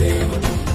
Deus.